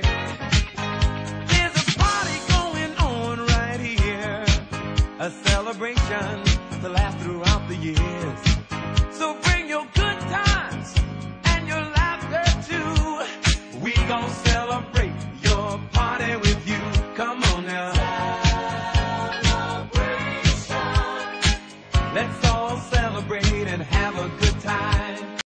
There's a party going on right here, a celebration to last throughout the years. So bring your good times and your laughter too. We gon' celebrate your party with you. Come on now. Celebration. Let's all celebrate and have a good time.